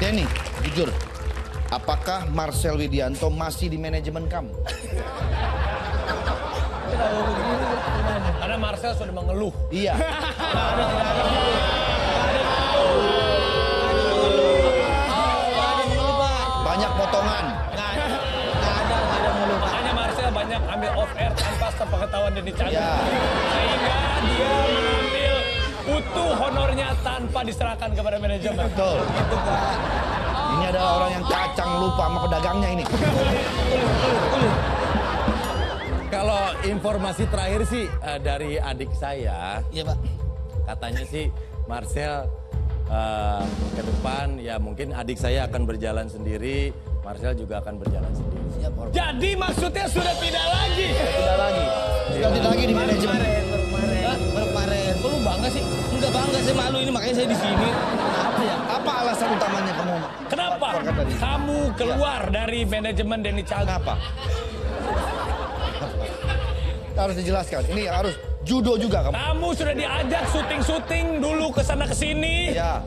Denny, jujur, apakah Marcel Widianto masih di manajemen kamu? Karena Marcel sudah mengeluh. Iya. Banyak potongan. Makanya Marcel banyak ambil off air tanpa sepengetahuan Denny Chandra. Ya. Sehingga dia mengambil utuh honornya tanpa diserahkan kepada manajemen. Betul. Ini adalah orang yang kacang lupa sama pedagangnya ini. Kalau informasi terakhir sih eh, dari adik saya, Iya pak. katanya sih Marcel eh, ke depan ya mungkin adik saya akan berjalan sendiri, Marcel juga akan berjalan sendiri. Siap Pak. Jadi maksudnya sudah tidak lagi. Tidak lagi. Sudah tidak lagi di manajemen. Sih? Enggak bangga saya malu ini makanya saya di sini. Apa ya? Apa alasan utamanya kamu? Kenapa dari- kamu keluar dari manajemen Denny Chandra? Kenapa? harus dijelaskan. Ini harus judo juga kamu. Kamu sudah diajak syuting-syuting dulu ke sana ke sini. Ya.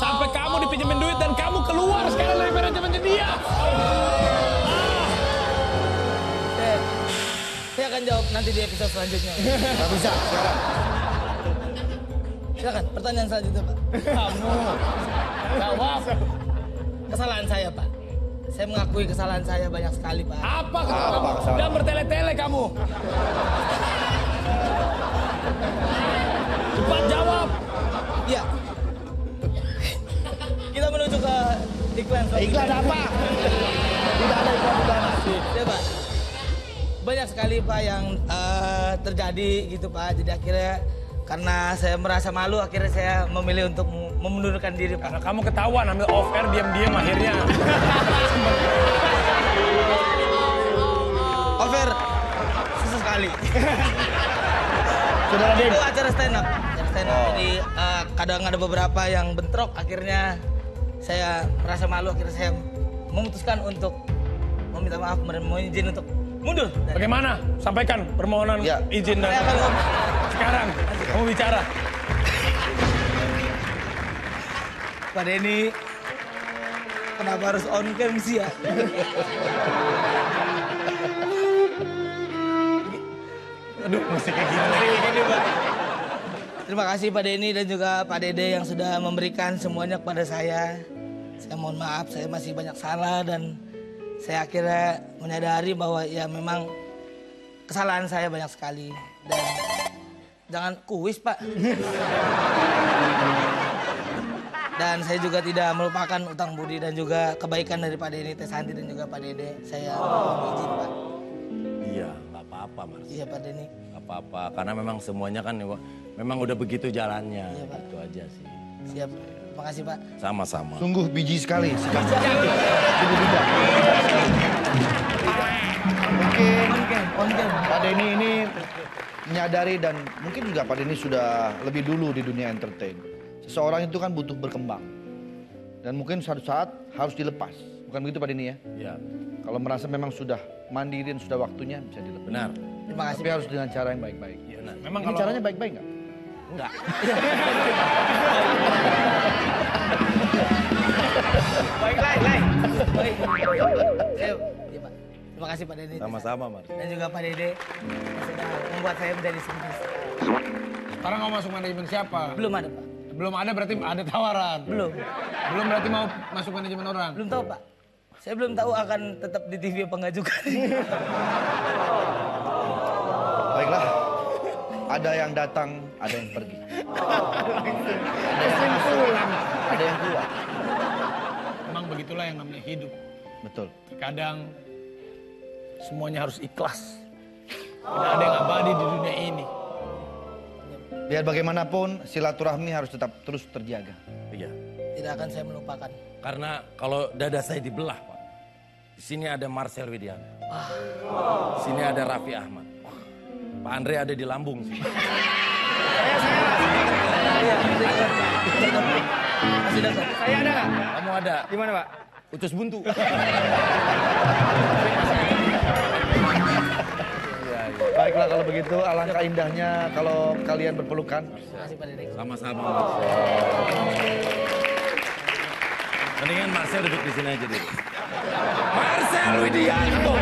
Sampai kamu dipinjemin duit dan kamu keluar sekarang dari manajemennya dia. Saya, saya akan jawab nanti di episode selanjutnya. Gak bisa sekarang. Silakan pertanyaan selanjutnya pak. Kamu jawab. Kesalahan saya pak. Saya mengakui kesalahan saya banyak sekali pak. Apa kata Apa kamu? kesalahan? Dan bertele-tele kamu. Cepat jawab. Iya. Kita menuju ke iklan. Iklan apa? Tidak ada iklan-iklan. Ya Pak. Banyak sekali Pak yang eh, terjadi gitu Pak. Jadi akhirnya karena saya merasa malu akhirnya saya memilih untuk mu- memundurkan diri Pak. Karena kamu ketahuan ambil off air diam-diam akhirnya. Over. Susah sekali. Den. Itu acara stand up. Acara stand up. Jadi eh, kadang ada beberapa yang bentrok akhirnya saya merasa malu akhirnya saya memutuskan untuk meminta maaf mohon izin untuk mundur. Bagaimana? Sampaikan permohonan Ya. izin dan Saya akan ngomong. Sekarang kamu bicara. Pak Denny, kenapa harus on cam sih ya? Aduh, musiknya gini. Terima kasih Pak Denny dan juga Pak Dede yang sudah memberikan semuanya kepada saya. Saya mohon maaf, saya masih banyak salah dan saya akhirnya menyadari bahwa ya memang kesalahan saya banyak sekali. Dan jangan kuis Pak. Dan saya juga tidak melupakan utang budi dan juga kebaikan dari Pak Denny, Teh Santi dan juga Pak Dede. Saya mohon izin Pak. Iya, nggak apa-apa Marcel. Iya Pak Denny. Nggak apa-apa, karena memang semuanya kan memang udah begitu jalannya, Iya, Pak. gitu aja sih. Siap. Terima kasih Pak. Sama-sama. Sungguh biji sekali. Sungguh bijak. On cam. Pak Denny ini menyadari dan mungkin juga Pak Denny sudah lebih dulu di dunia entertain. Seseorang itu kan butuh berkembang. Dan mungkin suatu saat harus dilepas. Bukan begitu Pak Denny ya? Iya, Kalau merasa memang sudah mandiri dan sudah waktunya bisa dilepas. benar. Terima kasih. Tapi harus dengan cara yang baik-baik. Benar. Memang Ini kalau caranya baik-baik nggak? Enggak. Baik. Baik. Saya, iya, Pak. Terima kasih Pak Dede. Sama-sama Marcel. Dan juga Pak Dede sudah membuat saya menjadi sukses. sekarang mau masuk manajemen siapa? Belum ada Pak. Belum ada berarti ada tawaran. Belum. Belum berarti mau masuk manajemen orang. Belum tahu Pak. Saya belum tahu akan tetap di TV apa enggak juga. Baiklah. Ada yang datang, ada yang pergi. Ada yang masuk, ada yang keluar. Memang begitulah yang namanya hidup. Betul. Terkadang semuanya harus ikhlas. Tidak ada yang abadi di dunia ini. Biar bagaimanapun silaturahmi harus tetap terus terjaga. Iya. Tidak akan saya melupakan. Karena kalau dada saya dibelah, Pak. Di sini ada Marcel Widianto. Di sini ada Raffi Ahmad. Pak Andre ada di lambung sih. Masih dapat. Saya ada nggak? Kamu ada Di mana pak? utus buntu. Baiklah kalau begitu, alangkah indahnya kalau kalian berpelukan. Terima kasih Pak Dede. Sama-sama. Mendingan Marcel duduk di sini aja dulu. Marcel Widianto.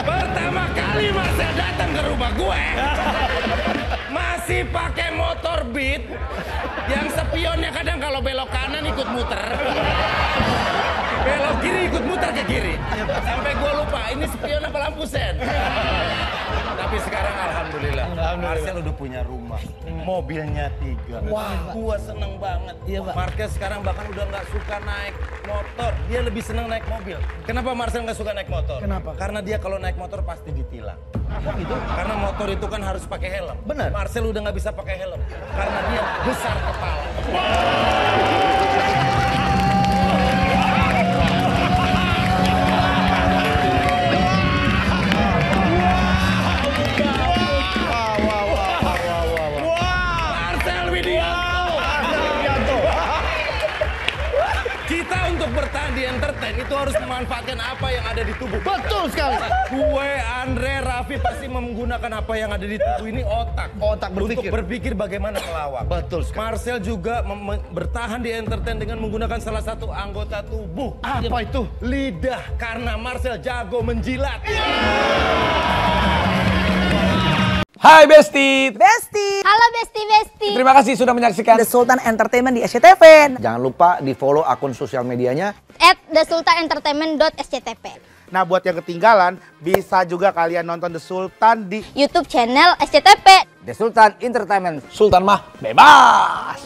Pertama kali Marcel datang ke rumah gue. Masih pakai motor beat yang spionnya kadang kalau belok kanan ikut muter. Belok kiri ikut muter ke kiri. Sampai gue lupa ini spion apa lampu sen. Tapi sekarang alhamdulillah, Marcel udah punya rumah, mobilnya tiga. Wah, gua seneng banget. Iya, Pak. Marcel sekarang bahkan udah nggak suka naik motor, dia lebih seneng naik mobil. Kenapa Marcel nggak suka naik motor? Kenapa? Karena dia kalau naik motor pasti ditilang. Kok gitu? Karena motor itu kan harus pakai helm. Benar. Marcel udah nggak bisa pakai helm karena dia besar kepala. Marcel bertahan di entertain itu harus memanfaatkan apa yang ada di tubuh. Betul sekali. Gue, Andre, Raffi pasti menggunakan apa yang ada di tubuh ini otak. Otak berpikir. Untuk berpikir bagaimana melawak. Betul sekali. Marcel juga bertahan di entertain dengan menggunakan salah satu anggota tubuh. Apa itu? Lidah, karena Marcel jago menjilat. Hai Besti. Besti. Halo Besti Besti. Terima kasih sudah menyaksikan The Sultan Entertainment di SCTV. Jangan lupa di follow akun sosial medianya. At thesultanentertainment.sctp Nah buat yang ketinggalan bisa juga kalian nonton The Sultan di YouTube channel SCTP. The Sultan Entertainment. Sultan mah bebas.